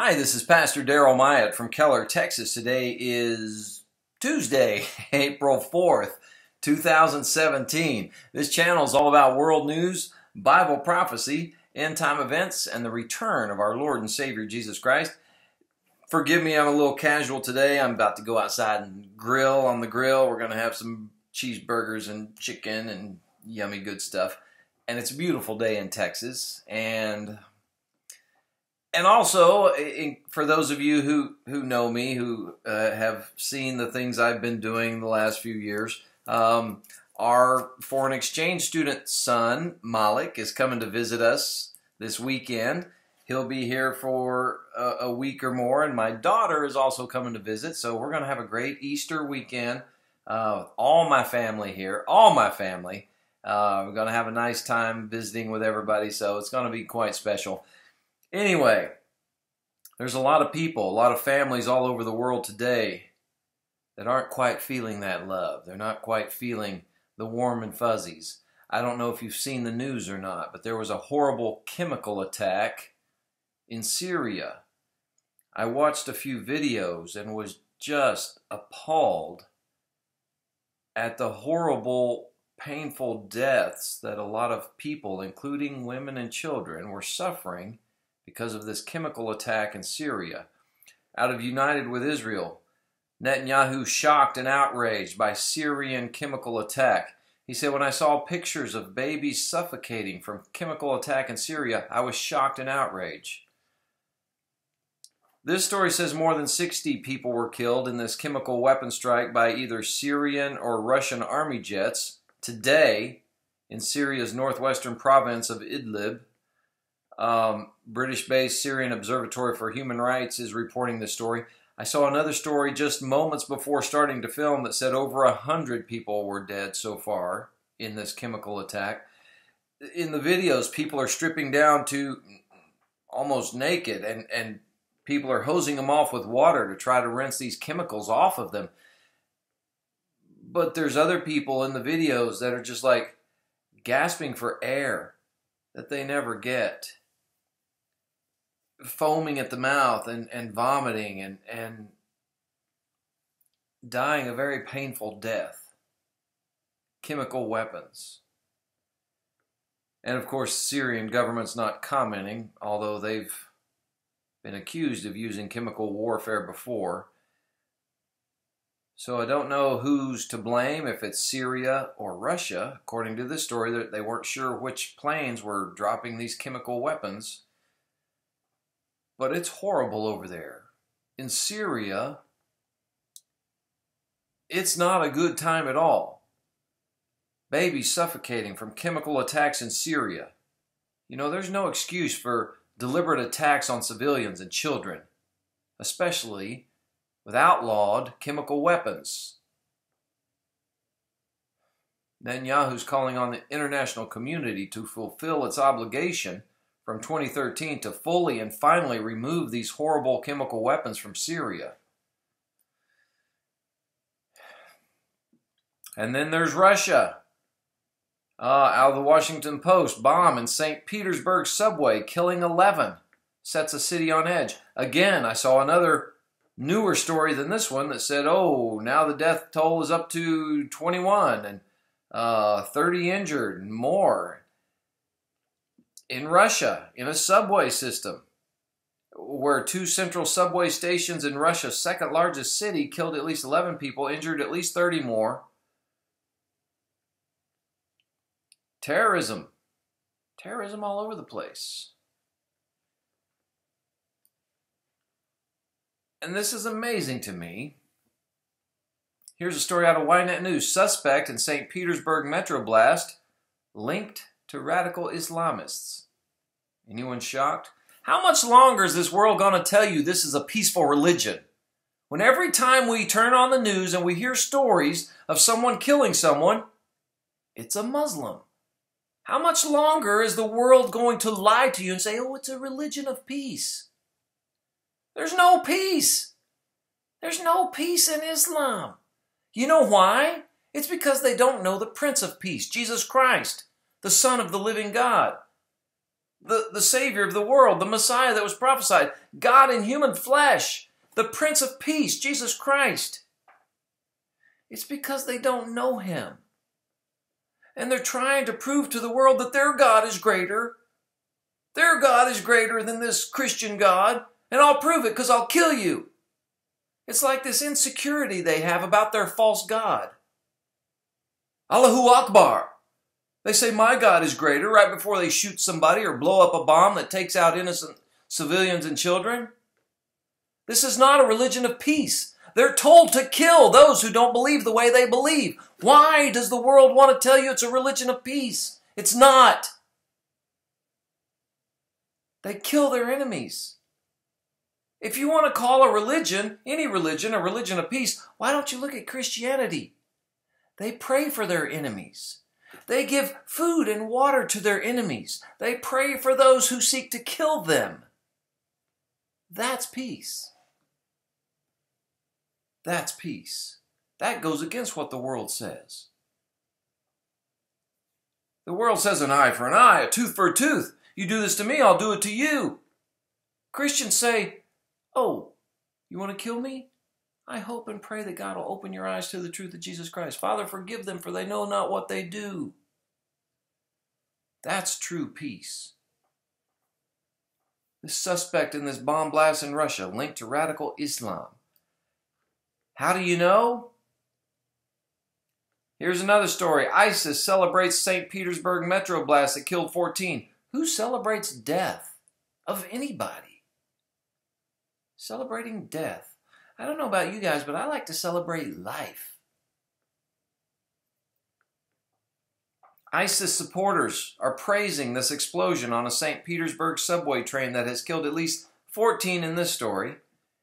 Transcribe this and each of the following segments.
Hi, this is Pastor Daryl Myatt from Keller, Texas. Today is Tuesday, April 4th, 2017. This channel is all about world news, Bible prophecy, end time events, and the return of our Lord and Savior Jesus Christ. Forgive me, I'm a little casual today. I'm about to go outside and grill on the grill. We're going to have some cheeseburgers and chicken and yummy good stuff. And it's a beautiful day in Texas. And and also for those of you who who know me who uh, have seen the things I've been doing the last few years um, our foreign exchange student son Malik is coming to visit us this weekend. He'll be here for a, a week or more and my daughter is also coming to visit so we're going to have a great Easter weekend. Uh, all my family here all my family uh, we're going to have a nice time visiting with everybody so it's going to be quite special Anyway, there's a lot of people, a lot of families all over the world today that aren't quite feeling that love. They're not quite feeling the warm and fuzzies. I don't know if you've seen the news or not, but there was a horrible chemical attack in Syria. I watched a few videos and was just appalled at the horrible, painful deaths that a lot of people, including women and children, were suffering because of this chemical attack in Syria. Out of United with Israel, Netanyahu shocked and outraged by Syrian chemical attack. He said, When I saw pictures of babies suffocating from chemical attack in Syria, I was shocked and outraged. This story says more than 60 people were killed in this chemical weapon strike by either Syrian or Russian army jets today in Syria's northwestern province of Idlib. Um, British based Syrian Observatory for Human Rights is reporting this story. I saw another story just moments before starting to film that said over a hundred people were dead so far in this chemical attack. In the videos, people are stripping down to almost naked, and, and people are hosing them off with water to try to rinse these chemicals off of them. But there's other people in the videos that are just like gasping for air that they never get foaming at the mouth and, and vomiting and, and dying a very painful death. Chemical weapons. And of course, Syrian government's not commenting, although they've been accused of using chemical warfare before. So I don't know who's to blame, if it's Syria or Russia. According to this story, that they weren't sure which planes were dropping these chemical weapons. But it's horrible over there. In Syria, it's not a good time at all. Babies suffocating from chemical attacks in Syria. You know, there's no excuse for deliberate attacks on civilians and children, especially with outlawed chemical weapons. Netanyahu's calling on the international community to fulfill its obligation from 2013 to fully and finally remove these horrible chemical weapons from Syria. And then there's Russia. Uh, out of the Washington Post, bomb in St. Petersburg subway, killing 11, sets a city on edge. Again, I saw another newer story than this one that said, oh, now the death toll is up to 21 and uh, 30 injured and more in Russia in a subway system where two central subway stations in Russia's second largest city killed at least 11 people, injured at least 30 more. Terrorism. Terrorism all over the place. And this is amazing to me. Here's a story out of Ynet News. Suspect in St. Petersburg Metro Blast linked to radical Islamists. Anyone shocked? How much longer is this world going to tell you this is a peaceful religion? When every time we turn on the news and we hear stories of someone killing someone, it's a Muslim. How much longer is the world going to lie to you and say, oh, it's a religion of peace? There's no peace. There's no peace in Islam. You know why? It's because they don't know the Prince of Peace, Jesus Christ the Son of the living God. the, the Savior of the world, the Messiah that was prophesied, God in human flesh, the Prince of Peace, Jesus Christ. It's because they don't know Him. And they're trying to prove to the world that their God is greater. Their God is greater than this Christian God, and I'll prove it because I'll kill you. It's like this insecurity they have about their false God. Allahu Akbar. They say, My God is greater right before they shoot somebody or blow up a bomb that takes out innocent civilians and children. This is not a religion of peace. They're told to kill those who don't believe the way they believe. Why does the world want to tell you it's a religion of peace? It's not. They kill their enemies. If you want to call a religion, any religion, a religion of peace, why don't you look at Christianity? They pray for their enemies. They give food and water to their enemies. They pray for those who seek to kill them. That's peace. That's peace. That goes against what the world says. The world says an eye for an eye, a tooth for a tooth. You do this to me, I'll do it to you. Christians say, Oh, you want to kill me? I hope and pray that God will open your eyes to the truth of Jesus Christ. Father, forgive them, for they know not what they do. That's true peace. The suspect in this bomb blast in Russia linked to radical Islam. How do you know? Here's another story. ISIS celebrates St. Petersburg metro blast that killed 14. Who celebrates death of anybody? Celebrating death. I don't know about you guys, but I like to celebrate life. ISIS supporters are praising this explosion on a St. Petersburg subway train that has killed at least 14 in this story,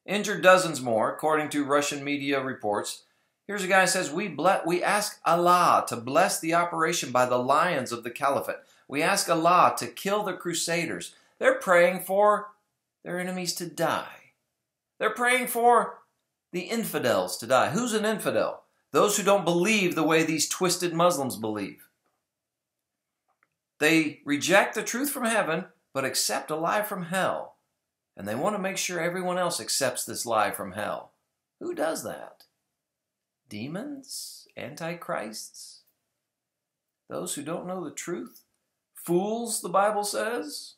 injured dozens more, according to Russian media reports. Here's a guy who says, we, ble- we ask Allah to bless the operation by the lions of the caliphate. We ask Allah to kill the crusaders. They're praying for their enemies to die. They're praying for the infidels to die. Who's an infidel? Those who don't believe the way these twisted Muslims believe. They reject the truth from heaven, but accept a lie from hell. And they want to make sure everyone else accepts this lie from hell. Who does that? Demons? Antichrists? Those who don't know the truth? Fools, the Bible says?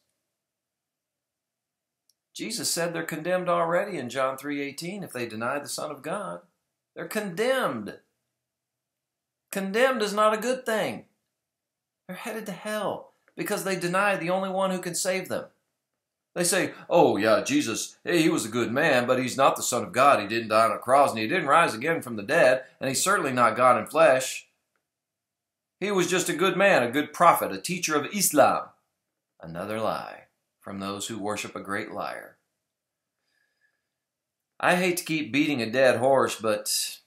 Jesus said they're condemned already in John 3:18 if they deny the Son of God. They're condemned. Condemned is not a good thing. They're headed to hell because they deny the only one who can save them. They say, "Oh yeah, Jesus, he was a good man, but he's not the Son of God. He didn't die on a cross, and he didn't rise again from the dead, and he's certainly not God in flesh. He was just a good man, a good prophet, a teacher of Islam." Another lie from those who worship a great liar. I hate to keep beating a dead horse, but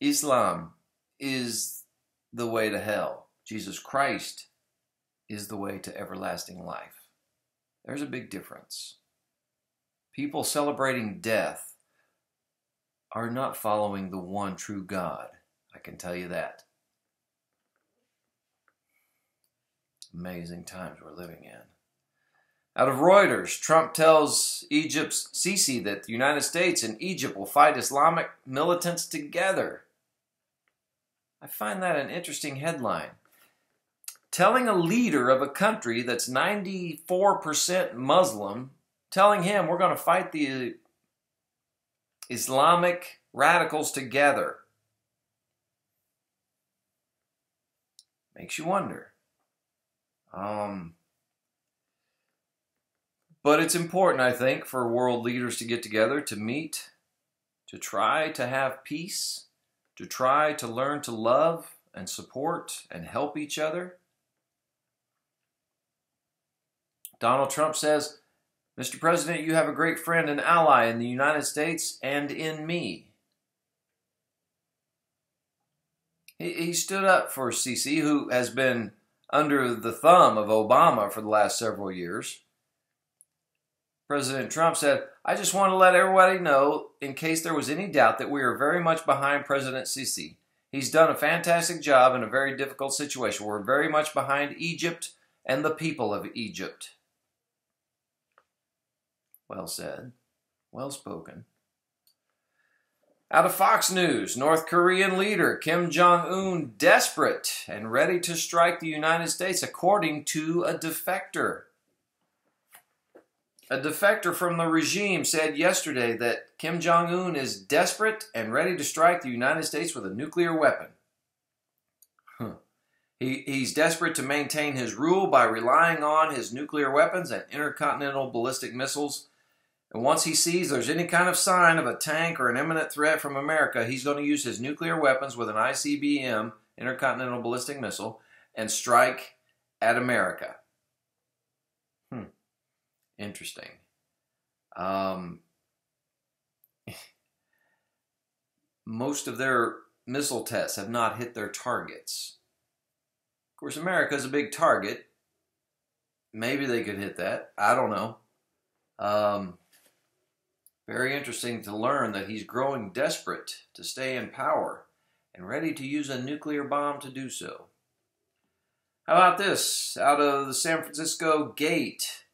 Islam is the way to hell. Jesus Christ is the way to everlasting life. There's a big difference. People celebrating death are not following the one true God. I can tell you that. Amazing times we're living in. Out of Reuters, Trump tells Egypt's Sisi that the United States and Egypt will fight Islamic militants together. I find that an interesting headline. Telling a leader of a country that's 94% Muslim, telling him we're going to fight the Islamic radicals together. Makes you wonder. Um, but it's important, I think, for world leaders to get together, to meet, to try to have peace, to try to learn to love and support and help each other. Donald Trump says, Mr. President, you have a great friend and ally in the United States and in me. He, he stood up for Sisi, who has been under the thumb of Obama for the last several years. President Trump said, I just want to let everybody know, in case there was any doubt, that we are very much behind President Sisi. He's done a fantastic job in a very difficult situation. We're very much behind Egypt and the people of Egypt. Well said. Well spoken. Out of Fox News, North Korean leader Kim Jong un desperate and ready to strike the United States, according to a defector. A defector from the regime said yesterday that Kim Jong un is desperate and ready to strike the United States with a nuclear weapon. Huh. He, he's desperate to maintain his rule by relying on his nuclear weapons and intercontinental ballistic missiles and once he sees there's any kind of sign of a tank or an imminent threat from America, he's going to use his nuclear weapons with an ICBM, intercontinental ballistic missile, and strike at America. Hmm. Interesting. Um, most of their missile tests have not hit their targets. Of course, America is a big target. Maybe they could hit that. I don't know. Um, very interesting to learn that he's growing desperate to stay in power and ready to use a nuclear bomb to do so. How about this? Out of the San Francisco Gate,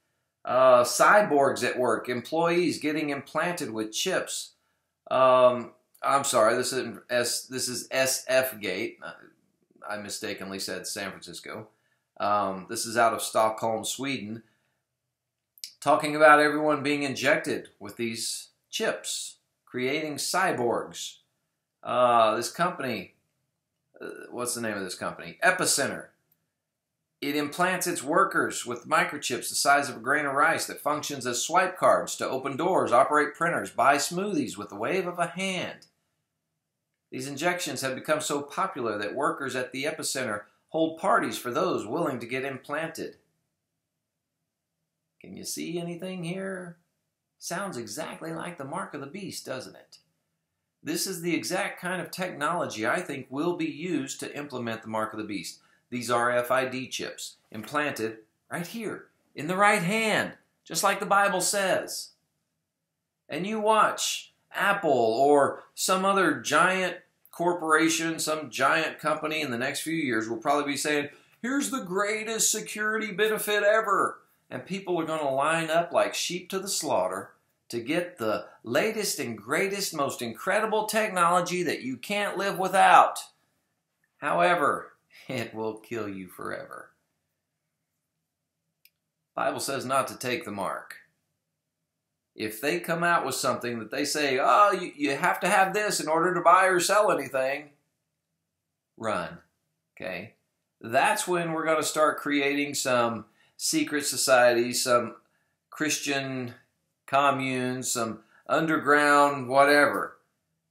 uh, cyborgs at work, employees getting implanted with chips. Um, I'm sorry, this is S. This is SF Gate. I mistakenly said San Francisco. Um, this is out of Stockholm, Sweden talking about everyone being injected with these chips, creating cyborgs. Uh, this company, uh, what's the name of this company? Epicenter. It implants its workers with microchips the size of a grain of rice that functions as swipe cards to open doors, operate printers, buy smoothies with the wave of a hand. These injections have become so popular that workers at the epicenter hold parties for those willing to get implanted. Can you see anything here? Sounds exactly like the mark of the beast, doesn't it? This is the exact kind of technology I think will be used to implement the mark of the beast. These RFID chips implanted right here in the right hand, just like the Bible says. And you watch Apple or some other giant corporation, some giant company in the next few years will probably be saying, here's the greatest security benefit ever and people are going to line up like sheep to the slaughter to get the latest and greatest, most incredible technology that you can't live without. However, it will kill you forever. Bible says not to take the mark. If they come out with something that they say, oh, you, you have to have this in order to buy or sell anything, run. Okay? That's when we're going to start creating some secret societies, some Christian communes, some underground whatever.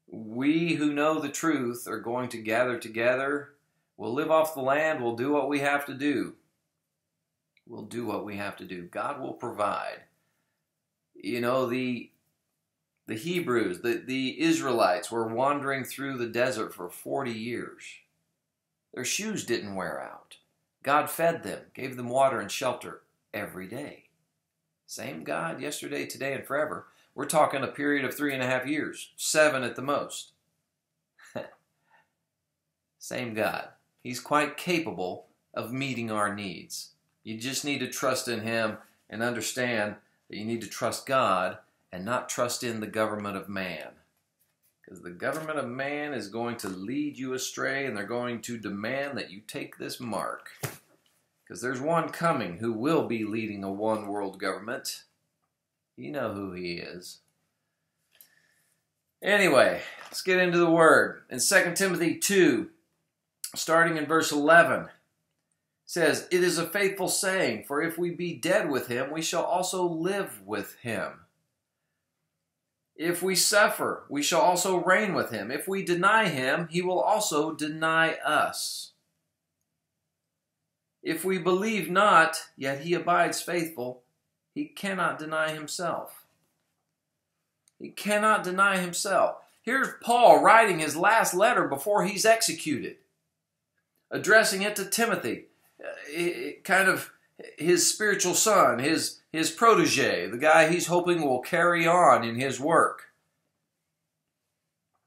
We who know the truth are going to gather together. We'll live off the land. We'll do what we have to do. We'll do what we have to do. God will provide. You know, the the Hebrews, the, the Israelites were wandering through the desert for 40 years. Their shoes didn't wear out. God fed them, gave them water and shelter every day. Same God yesterday, today, and forever. We're talking a period of three and a half years, seven at the most. Same God. He's quite capable of meeting our needs. You just need to trust in Him and understand that you need to trust God and not trust in the government of man. Because the government of man is going to lead you astray and they're going to demand that you take this mark. Because there's one coming who will be leading a one world government. You know who he is. Anyway, let's get into the word. In 2 Timothy 2, starting in verse 11, says, It is a faithful saying, for if we be dead with him, we shall also live with him. If we suffer, we shall also reign with him. If we deny him, he will also deny us. If we believe not, yet he abides faithful, he cannot deny himself. He cannot deny himself. Here's Paul writing his last letter before he's executed, addressing it to Timothy, uh, kind of his spiritual son, his, his protege, the guy he's hoping will carry on in his work.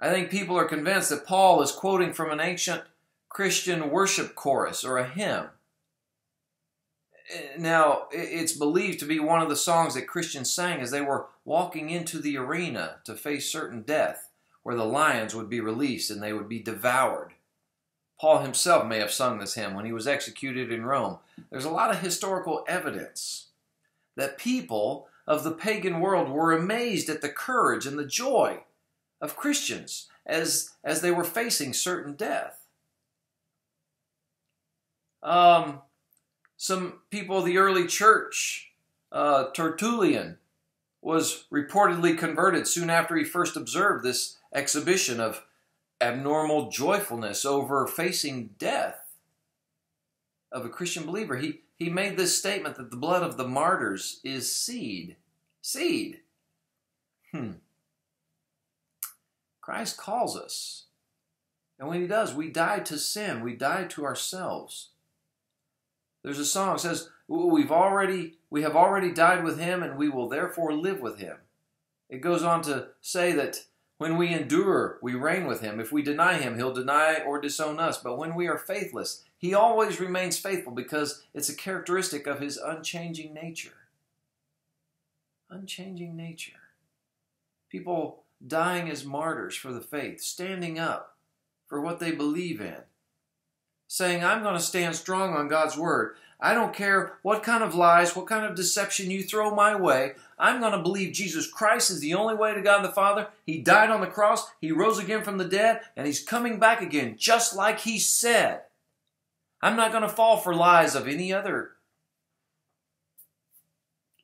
I think people are convinced that Paul is quoting from an ancient Christian worship chorus or a hymn Now, it's believed to be one of the songs that Christians sang as they were walking into the arena to face certain death, where the lions would be released and they would be devoured. Paul himself may have sung this hymn when he was executed in Rome. There's a lot of historical evidence that people of the pagan world were amazed at the courage and the joy of Christians as, as they were facing certain death. Um, some people of the early church, uh, Tertullian, was reportedly converted soon after he first observed this exhibition of abnormal joyfulness over facing death of a Christian believer. He, he made this statement that the blood of the martyrs is seed. Seed. Hmm. Christ calls us. And when he does, we die to sin, we die to ourselves. There's a song that says, We've already we have already died with him and we will therefore live with him. It goes on to say that when we endure, we reign with him. If we deny him, he'll deny or disown us. But when we are faithless, he always remains faithful because it's a characteristic of his unchanging nature. Unchanging nature. People dying as martyrs for the faith, standing up for what they believe in, saying, I'm going to stand strong on God's word. I don't care what kind of lies, what kind of deception you throw my way. I'm going to believe Jesus Christ is the only way to God the Father. He died on the cross, He rose again from the dead, and He's coming back again, just like He said. I'm not going to fall for lies of any other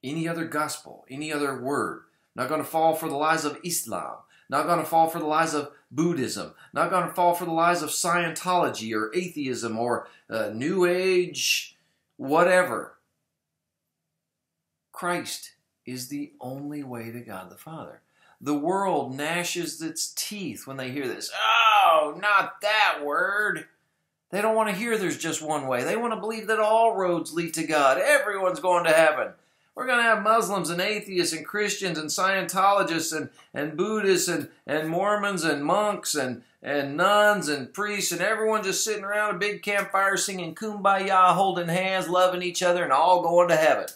any other gospel, any other word. Not going to fall for the lies of Islam. Not going to fall for the lies of Buddhism. Not going to fall for the lies of Scientology or atheism or uh, New Age, whatever. Christ is the only way to God the Father. The world gnashes its teeth when they hear this. Oh, not that word. They don't want to hear there's just one way. They want to believe that all roads lead to God. Everyone's going to heaven. We're going to have Muslims and atheists and Christians and Scientologists and, and Buddhists and, and Mormons and monks and, and nuns and priests and everyone just sitting around a big campfire singing kumbaya, holding hands, loving each other, and all going to heaven.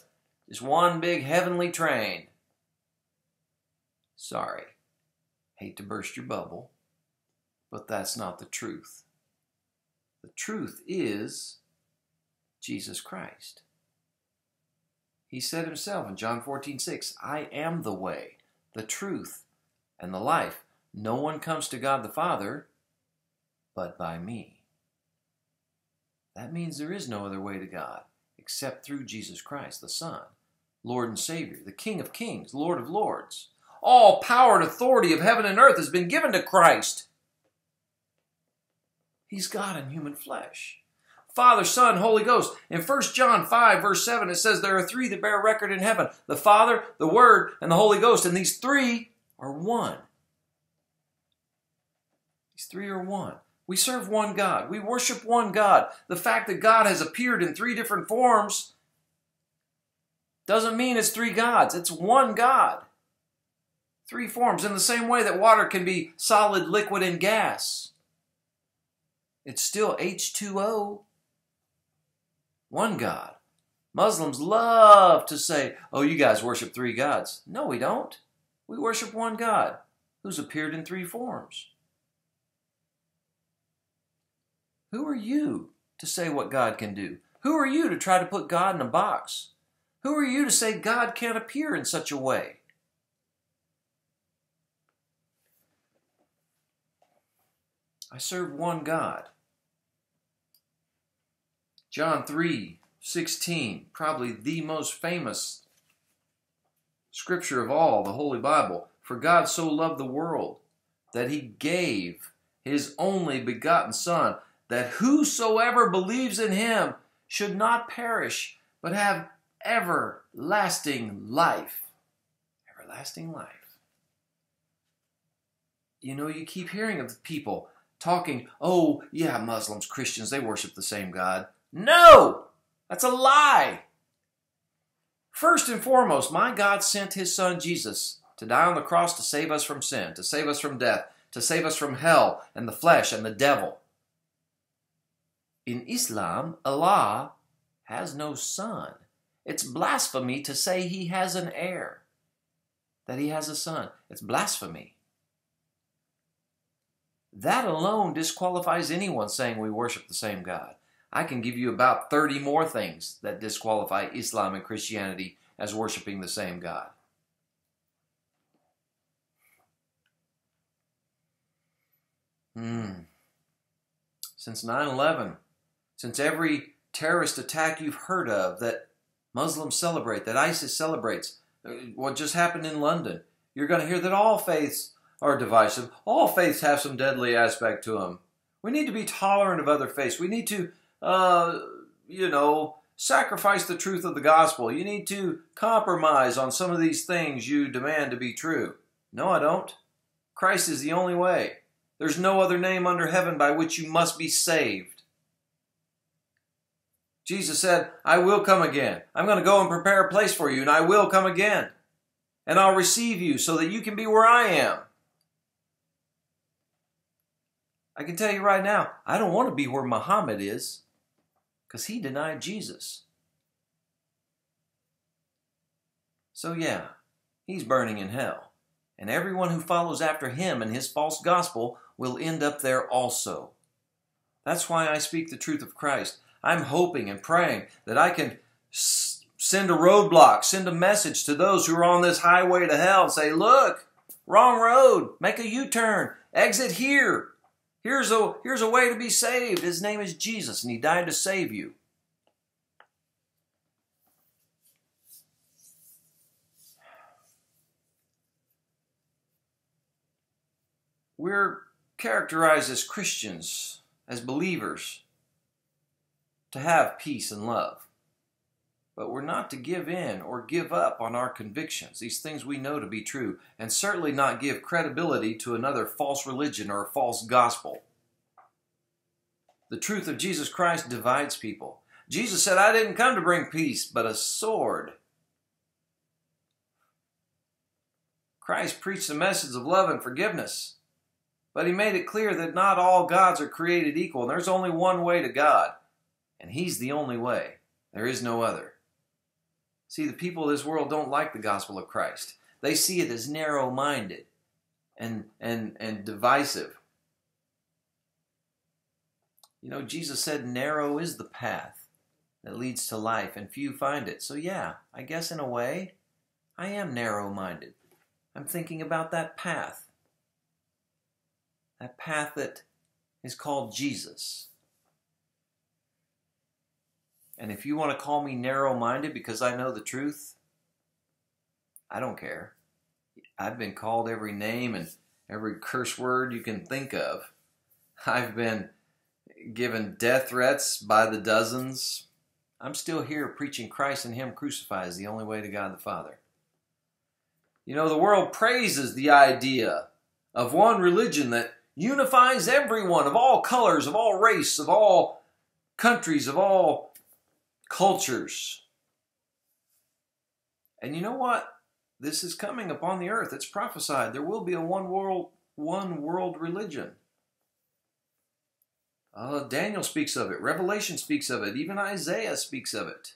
Just one big heavenly train. Sorry. Hate to burst your bubble, but that's not the truth. The truth is Jesus Christ. He said himself in John 14, 6, I am the way, the truth, and the life. No one comes to God the Father but by me. That means there is no other way to God except through Jesus Christ, the Son, Lord and Savior, the King of kings, Lord of lords. All power and authority of heaven and earth has been given to Christ. He's God in human flesh. Father, Son, Holy Ghost. In 1 John 5, verse 7, it says there are three that bear record in heaven the Father, the Word, and the Holy Ghost. And these three are one. These three are one. We serve one God. We worship one God. The fact that God has appeared in three different forms doesn't mean it's three gods. It's one God. Three forms. In the same way that water can be solid, liquid, and gas, it's still H2O one God. Muslims love to say, oh, you guys worship three gods. No, we don't. We worship one God who's appeared in three forms. Who are you to say what God can do? Who are you to try to put God in a box? Who are you to say God can't appear in such a way? I serve one God. John 3 16, probably the most famous scripture of all, the Holy Bible. For God so loved the world that he gave his only begotten Son, that whosoever believes in him should not perish, but have everlasting life. Everlasting life. You know, you keep hearing of people talking, oh, yeah, Muslims, Christians, they worship the same God. No! That's a lie. First and foremost, my God sent his son Jesus to die on the cross to save us from sin, to save us from death, to save us from hell and the flesh and the devil. In Islam, Allah has no son. It's blasphemy to say he has an heir, that he has a son. It's blasphemy. That alone disqualifies anyone saying we worship the same God. I can give you about 30 more things that disqualify Islam and Christianity as worshiping the same God. Hmm. Since 9 11, since every terrorist attack you've heard of that Muslims celebrate, that ISIS celebrates, uh, what just happened in London, you're going to hear that all faiths are divisive. All faiths have some deadly aspect to them. We need to be tolerant of other faiths. We need to, uh, you know, sacrifice the truth of the gospel. You need to compromise on some of these things you demand to be true. No, I don't. Christ is the only way. There's no other name under heaven by which you must be saved. Jesus said, I will come again. I'm going to go and prepare a place for you, and I will come again. And I'll receive you so that you can be where I am. I can tell you right now, I don't want to be where Muhammad is because he denied Jesus. So, yeah, he's burning in hell. And everyone who follows after him and his false gospel will end up there also. That's why I speak the truth of Christ. I'm hoping and praying that I can send a roadblock, send a message to those who are on this highway to hell and say, look, wrong road, make a U turn, exit here. Here's a, here's a way to be saved. His name is Jesus, and He died to save you. We're characterized as Christians, as believers, to have peace and love. But we're not to give in or give up on our convictions, these things we know to be true, and certainly not give credibility to another false religion or false gospel. The truth of Jesus Christ divides people. Jesus said, I didn't come to bring peace, but a sword. Christ preached a message of love and forgiveness, but he made it clear that not all gods are created equal, and there's only one way to God, and he's the only way. There is no other. See, the people of this world don't like the gospel of Christ. They see it as narrow minded and, and, and divisive. You know, Jesus said, narrow is the path that leads to life, and few find it. So, yeah, I guess in a way, I am narrow minded. I'm thinking about that path. That path that is called Jesus. And if you want to call me narrow minded because I know the truth, I don't care. I've been called every name and every curse word you can think of. I've been given death threats by the dozens. I'm still here preaching Christ and Him crucified is the only way to God the Father. You know, the world praises the idea of one religion that unifies everyone of all colors, of all race, of all countries, of all cultures. And you know what? This is coming upon the earth. It's prophesied. There will be a one world, one world religion. Uh, Daniel speaks of it. Revelation speaks of it. Even Isaiah speaks of it.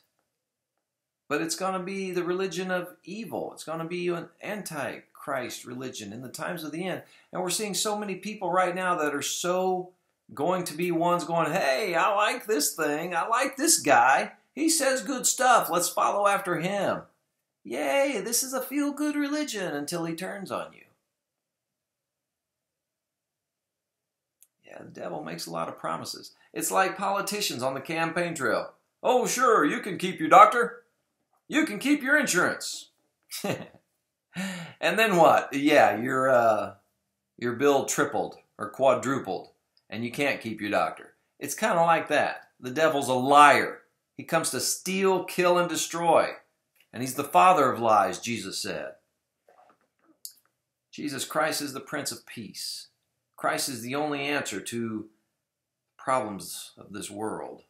But it's going to be the religion of evil. It's going to be an antichrist religion in the times of the end. And we're seeing so many people right now that are so going to be ones going, hey, I like this thing. I like this guy. He says good stuff. Let's follow after him. Yay, this is a feel good religion until he turns on you. Yeah, the devil makes a lot of promises. It's like politicians on the campaign trail. Oh, sure, you can keep your doctor. You can keep your insurance. and then what? Yeah, your uh, your bill tripled or quadrupled, and you can't keep your doctor. It's kind of like that. The devil's a liar. He comes to steal, kill, and destroy. And he's the father of lies, Jesus said. Jesus Christ is the Prince of Peace. Christ is the only answer to problems of this world.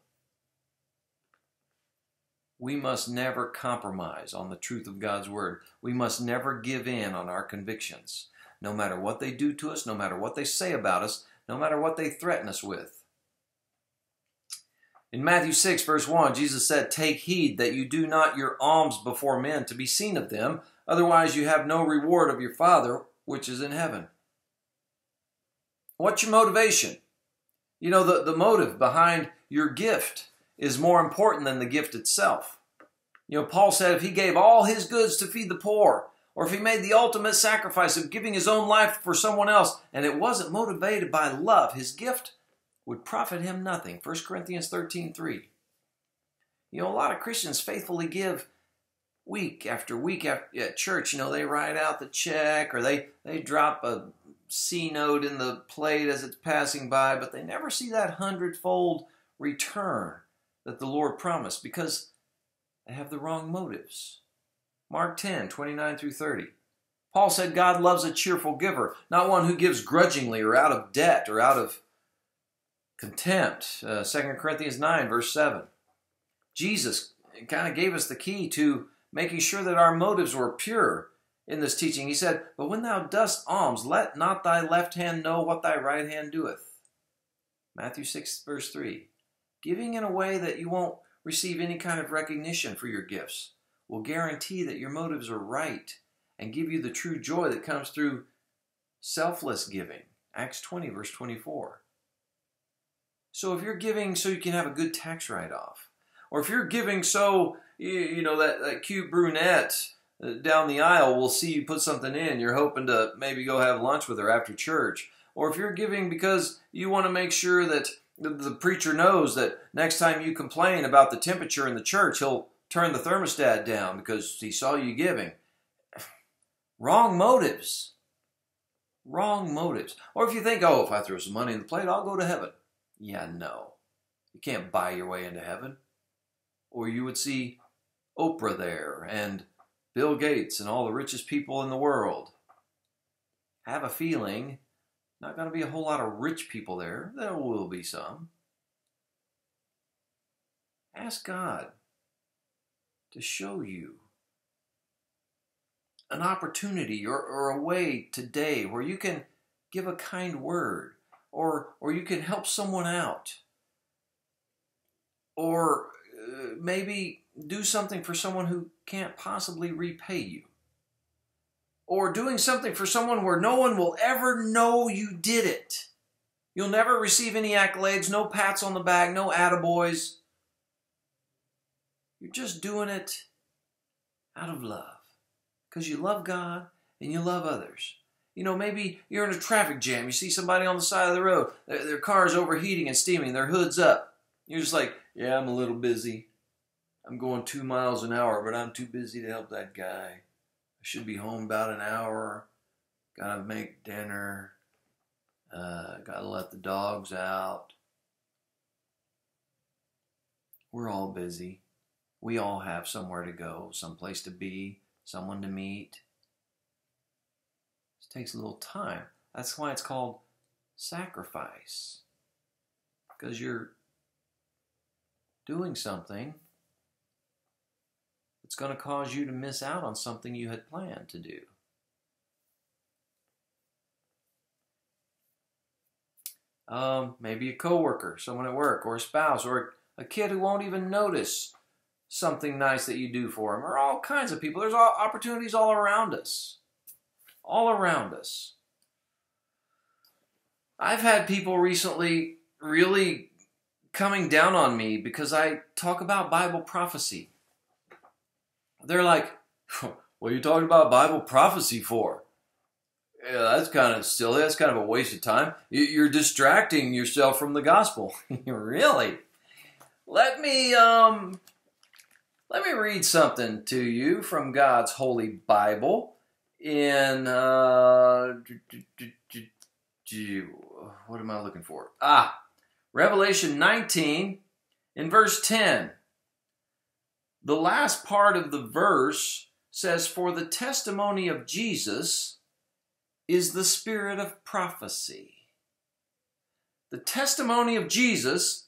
We must never compromise on the truth of God's Word. We must never give in on our convictions, no matter what they do to us, no matter what they say about us, no matter what they threaten us with. In Matthew 6, verse 1, Jesus said, Take heed that you do not your alms before men to be seen of them, otherwise you have no reward of your Father which is in heaven. What's your motivation? You know, the, the motive behind your gift is more important than the gift itself. You know, Paul said if he gave all his goods to feed the poor, or if he made the ultimate sacrifice of giving his own life for someone else, and it wasn't motivated by love, his gift would profit him nothing. 1 Corinthians 13 3. You know, a lot of Christians faithfully give week after week at church. You know, they write out the check or they, they drop a C note in the plate as it's passing by, but they never see that hundredfold return that the Lord promised because they have the wrong motives. Mark 10, 29 through 30. Paul said God loves a cheerful giver, not one who gives grudgingly or out of debt or out of contempt. Uh, 2 Corinthians 9, verse 7. Jesus kind of gave us the key to making sure that our motives were pure in this teaching. He said, But when thou dost alms, let not thy left hand know what thy right hand doeth. Matthew 6, verse 3. Giving in a way that you won't receive any kind of recognition for your gifts will guarantee that your motives are right and give you the true joy that comes through selfless giving. Acts 20, verse 24. So if you're giving so you can have a good tax write off, or if you're giving so, you know, that, that cute brunette uh, down the aisle will see you put something in, you're hoping to maybe go have lunch with her after church, or if you're giving because you want to make sure that the preacher knows that next time you complain about the temperature in the church, he'll turn the thermostat down because he saw you giving. Wrong motives. Wrong motives. Or if you think, oh, if I throw some money in the plate, I'll go to heaven. Yeah, no. You can't buy your way into heaven. Or you would see Oprah there and Bill Gates and all the richest people in the world. have a feeling not going to be a whole lot of rich people there. There will be some. Ask God to show you an opportunity or, or a way today where you can give a kind word or, or you can help someone out or uh, maybe do something for someone who can't possibly repay you or doing something for someone where no one will ever know you did it. You'll never receive any accolades, no pats on the back, no attaboys. You're just doing it out of love because you love God and you love others. You know, maybe you're in a traffic jam. You see somebody on the side of the road. Their, their car's overheating and steaming. Their hood's up. You're just like, yeah, I'm a little busy. I'm going two miles an hour, but I'm too busy to help that guy. I should be home about an hour. Gotta make dinner. Uh, gotta let the dogs out. We're all busy. We all have somewhere to go, someplace to be, someone to meet. Takes a little time. That's why it's called sacrifice. Because you're doing something that's going to cause you to miss out on something you had planned to do. Um, maybe a coworker, someone at work, or a spouse, or a kid who won't even notice something nice that you do for them, or all kinds of people. There's all opportunities all around us. All around us. I've had people recently really coming down on me because I talk about Bible prophecy they're like, what are you talking about Bible prophecy for? Yeah, that's kind of silly. That's kind of a waste of time. You're distracting yourself from the gospel. really? Let me um let me read something to you from God's holy Bible in uh what am I looking for? Ah, Revelation 19 in verse 10. The last part of the verse says, For the testimony of Jesus is the spirit of prophecy. The testimony of Jesus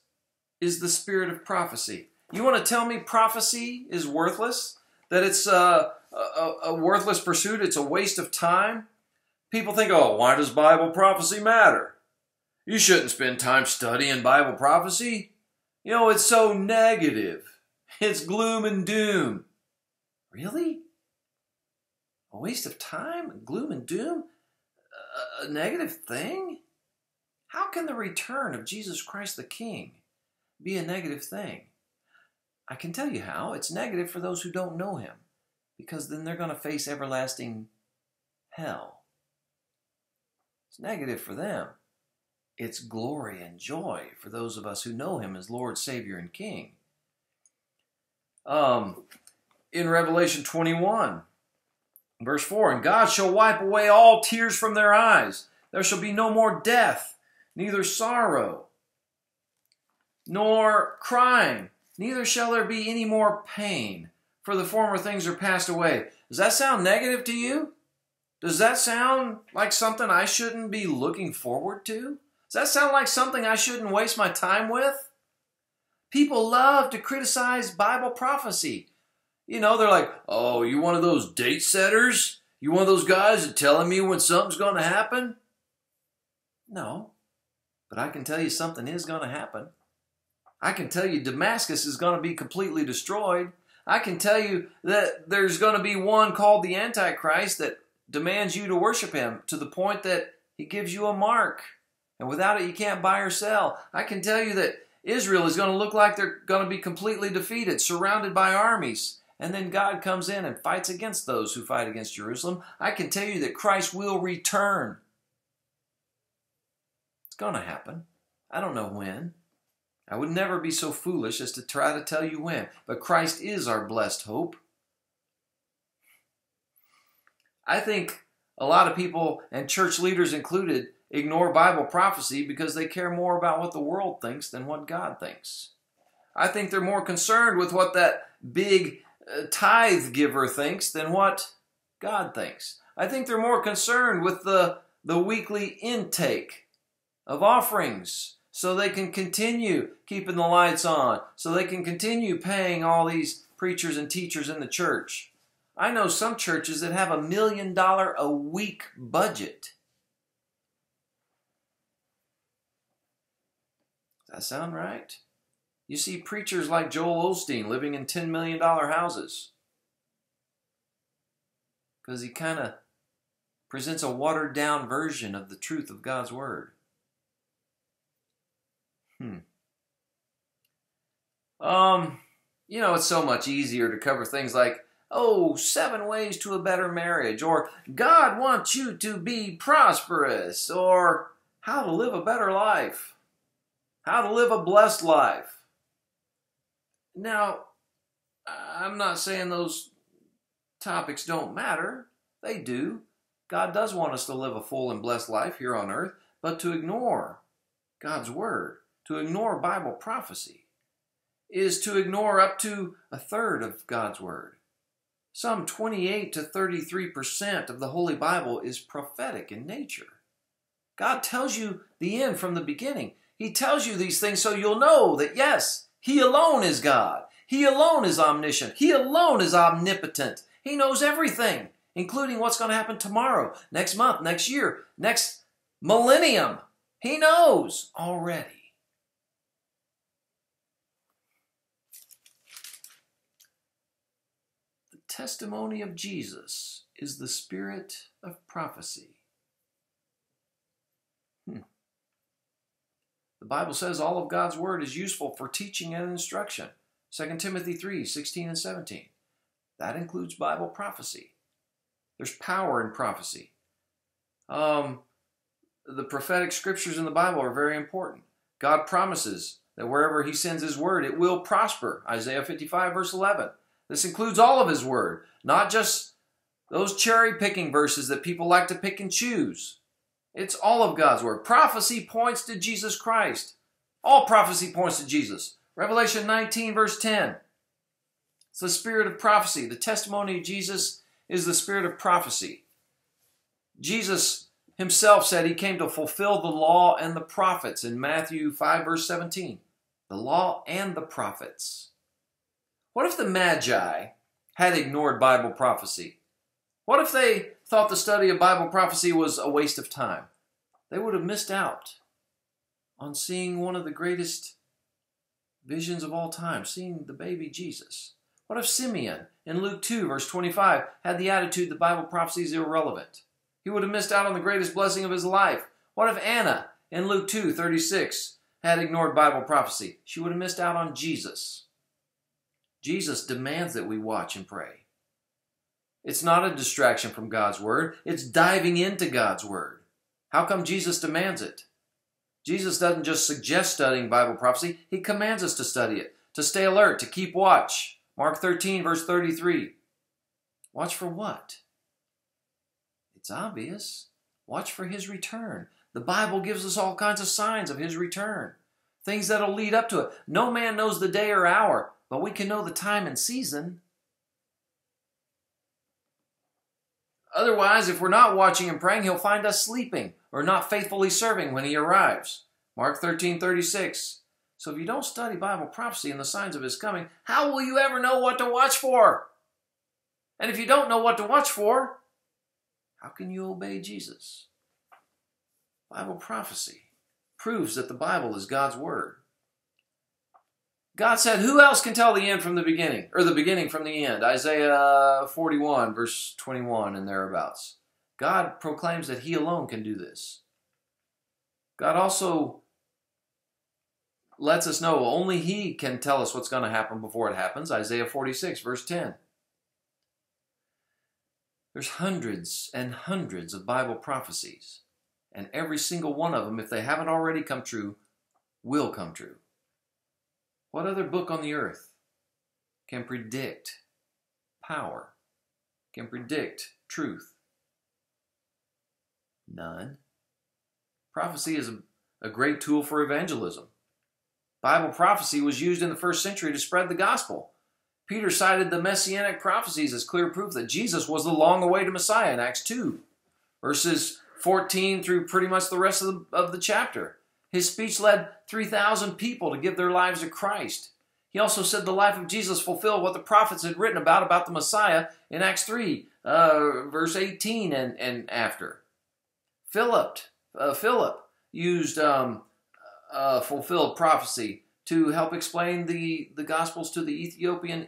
is the spirit of prophecy. You want to tell me prophecy is worthless? That it's a, a, a worthless pursuit? It's a waste of time? People think, oh, why does Bible prophecy matter? You shouldn't spend time studying Bible prophecy. You know, it's so negative. It's gloom and doom. Really? A waste of time? Gloom and doom? A negative thing? How can the return of Jesus Christ the King be a negative thing? I can tell you how. It's negative for those who don't know him, because then they're going to face everlasting hell. It's negative for them. It's glory and joy for those of us who know him as Lord, Savior, and King. Um, in Revelation 21, verse 4, And God shall wipe away all tears from their eyes. There shall be no more death, neither sorrow, nor crying, neither shall there be any more pain, for the former things are passed away. Does that sound negative to you? Does that sound like something I shouldn't be looking forward to? Does that sound like something I shouldn't waste my time with? People love to criticize Bible prophecy. You know, they're like, oh, you one of those date setters? You one of those guys that telling me when something's going to happen? No, but I can tell you something is going to happen. I can tell you Damascus is going to be completely destroyed. I can tell you that there's going to be one called the Antichrist that demands you to worship him to the point that he gives you a mark. And without it, you can't buy or sell. I can tell you that Israel is going to look like they're going to be completely defeated, surrounded by armies. And then God comes in and fights against those who fight against Jerusalem. I can tell you that Christ will return. It's going to happen. I don't know when. I would never be so foolish as to try to tell you when, but Christ is our blessed hope. I think a lot of people, and church leaders included, ignore Bible prophecy because they care more about what the world thinks than what God thinks. I think they're more concerned with what that big uh, tithe giver thinks than what God thinks. I think they're more concerned with the, the weekly intake of offerings so they can continue keeping the lights on, so they can continue paying all these preachers and teachers in the church. I know some churches that have a million dollar a week budget. Does that sound right? You see preachers like Joel Osteen living in $10 million houses because he kind of presents a watered down version of the truth of God's Word. Hmm. Um, you know, it's so much easier to cover things like oh, seven ways to a better marriage, or God wants you to be prosperous, or how to live a better life, how to live a blessed life. Now, I'm not saying those topics don't matter. They do. God does want us to live a full and blessed life here on earth, but to ignore God's Word, to ignore Bible prophecy, is to ignore up to a third of God's Word. Some 28 to 33% of the Holy Bible is prophetic in nature. God tells you the end from the beginning. He tells you these things so you'll know that yes, He alone is God. He alone is omniscient. He alone is omnipotent. He knows everything, including what's going to happen tomorrow, next month, next year, next millennium. He knows already. Testimony of Jesus is the spirit of prophecy. Hmm. The Bible says all of God's word is useful for teaching and instruction. 2 Timothy 3 16 and 17. That includes Bible prophecy. There's power in prophecy. Um, the prophetic scriptures in the Bible are very important. God promises that wherever He sends His word, it will prosper. Isaiah 55, verse 11. This includes all of His Word, not just those cherry picking verses that people like to pick and choose. It's all of God's Word. Prophecy points to Jesus Christ. All prophecy points to Jesus. Revelation 19, verse 10. It's the spirit of prophecy. The testimony of Jesus is the spirit of prophecy. Jesus himself said he came to fulfill the law and the prophets in Matthew 5, verse 17. The law and the prophets. What if the Magi had ignored Bible prophecy? What if they thought the study of Bible prophecy was a waste of time? They would have missed out on seeing one of the greatest visions of all time, seeing the baby Jesus? What if Simeon in Luke 2, verse 25, had the attitude that Bible prophecy is irrelevant? He would have missed out on the greatest blessing of his life. What if Anna in Luke 2, 36, had ignored Bible prophecy? She would have missed out on Jesus. Jesus demands that we watch and pray. It's not a distraction from God's Word, it's diving into God's Word. How come Jesus demands it? Jesus doesn't just suggest studying Bible prophecy, He commands us to study it, to stay alert, to keep watch. Mark 13, verse 33. Watch for what? It's obvious. Watch for His return. The Bible gives us all kinds of signs of His return, things that'll lead up to it. No man knows the day or hour, but we can know the time and season. Otherwise, if we're not watching and praying, he'll find us sleeping or not faithfully serving when he arrives. Mark 13 36. So if you don't study Bible prophecy and the signs of his coming, how will you ever know what to watch for? And if you don't know what to watch for, how can you obey Jesus? Bible prophecy proves that the Bible is God's Word. God said, Who else can tell the end from the beginning, or the beginning from the end? Isaiah 41, verse 21, and thereabouts. God proclaims that He alone can do this. God also lets us know only He can tell us what's going to happen before it happens. Isaiah 46, verse 10. There's hundreds and hundreds of Bible prophecies, and every single one of them, if they haven't already come true, will come true. What other book on the earth can predict power, can predict truth? None. Prophecy is a, great tool for evangelism. Bible prophecy was used in the first century to spread the gospel. Peter cited the messianic prophecies as clear proof that Jesus was the long awaited Messiah in Acts 2, verses 14 through pretty much the rest of the, of the chapter. His speech led 3,000 people to give their lives to Christ. He also said the life of Jesus fulfilled what the prophets had written about about the Messiah in Acts 3, uh, verse 18 and, and after. Philip, uh, Philip used um, uh, fulfilled prophecy to help explain the, the Gospels to the Ethiopian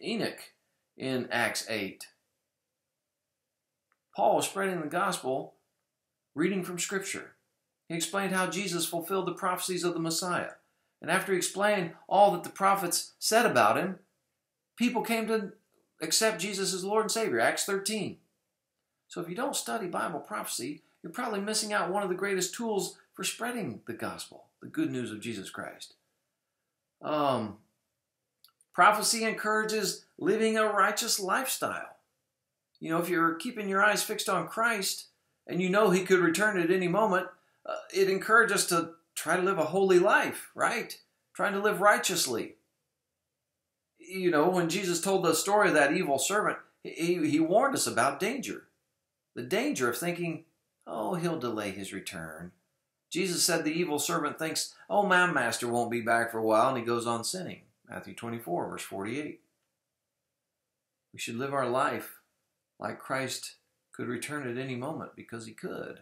eunuch in Acts 8. Paul was spreading the gospel reading from Scripture. He explained how Jesus fulfilled the prophecies of the Messiah. And after he explained all that the prophets said about him, people came to accept Jesus as Lord and Savior. Acts 13. So if you don't study Bible prophecy, you're probably missing out one of the greatest tools for spreading the gospel, the good news of Jesus Christ. Um, prophecy encourages living a righteous lifestyle. You know, if you're keeping your eyes fixed on Christ and you know He could return at any moment, uh, it encourages us to try to live a holy life, right? Trying to live righteously. You know, when Jesus told the story of that evil servant, he, he warned us about danger. The danger of thinking, oh, he'll delay his return. Jesus said the evil servant thinks, oh, my master won't be back for a while, and he goes on sinning. Matthew 24, verse 48. We should live our life like Christ could return at any moment because he could.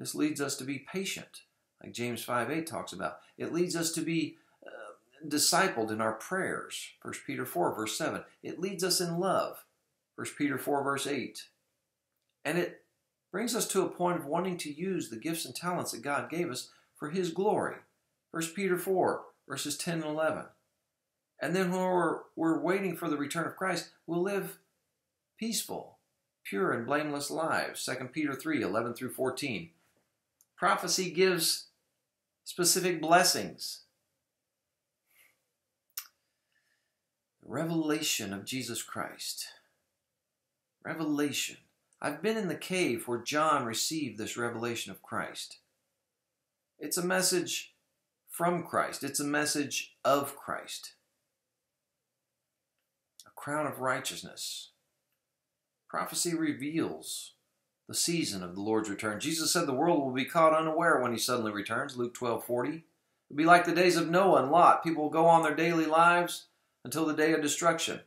This leads us to be patient, like James 5 8 talks about. It leads us to be uh, discipled in our prayers, 1 Peter 4, verse 7. It leads us in love, 1 Peter 4, verse 8. And it brings us to a point of wanting to use the gifts and talents that God gave us for His glory, 1 Peter 4, verses 10 and 11. And then when we're, we're waiting for the return of Christ, we'll live peaceful, pure, and blameless lives, 2 Peter 3, 11 through 14 prophecy gives specific blessings. Revelation of Jesus Christ. Revelation. I've been in the cave where John received this revelation of Christ. It's a message from Christ, it's a message of Christ. A crown of righteousness. Prophecy reveals the season of the Lord's return. Jesus said the world will be caught unaware when he suddenly returns, Luke 12 40. It'll be like the days of Noah and Lot. People will go on their daily lives until the day of destruction.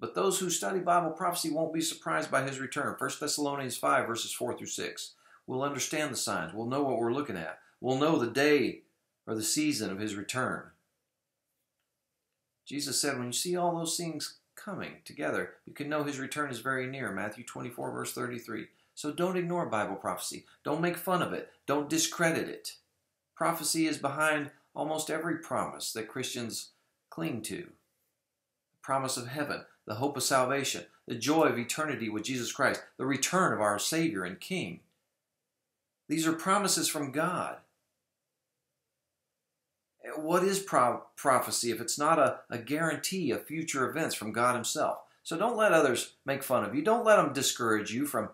But those who study Bible prophecy won't be surprised by his return. 1 Thessalonians 5, verses 4 through 6. We'll understand the signs. We'll know what we're looking at. We'll know the day or the season of his return. Jesus said, when you see all those things coming together, you can know his return is very near. Matthew 24, verse 33. So don't ignore Bible prophecy. Don't make fun of it. Don't discredit it. Prophecy is behind almost every promise that Christians cling to. The promise of heaven, the hope of salvation, the joy of eternity with Jesus Christ, the return of our Savior and King. These are promises from God. What is pro- prophecy if it's not a, a guarantee of future events from God Himself? So don't let others make fun of you. Don't let them discourage you from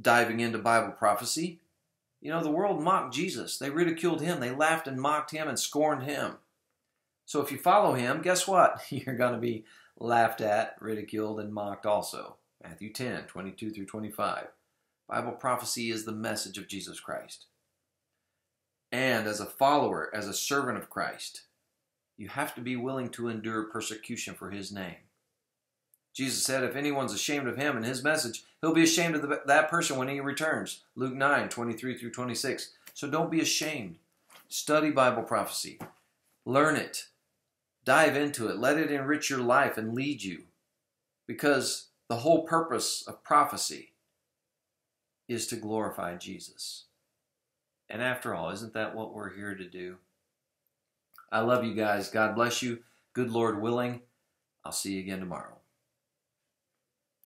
diving into Bible prophecy. You know, the world mocked Jesus. They ridiculed him. They laughed and mocked him and scorned him. So if you follow him, guess what? You're going to be laughed at, ridiculed, and mocked also. Matthew 10, 22 through 25. Bible prophecy is the message of Jesus Christ. And as a follower, as a servant of Christ, you have to be willing to endure persecution for his name. Jesus said, if anyone's ashamed of him and his message, he'll be ashamed of the, that person when he returns. Luke 9, 23 through 26. So don't be ashamed. Study Bible prophecy. Learn it. Dive into it. Let it enrich your life and lead you. Because the whole purpose of prophecy is to glorify Jesus. And after all, isn't that what we're here to do? I love you guys. God bless you. Good Lord willing. I'll see you again tomorrow.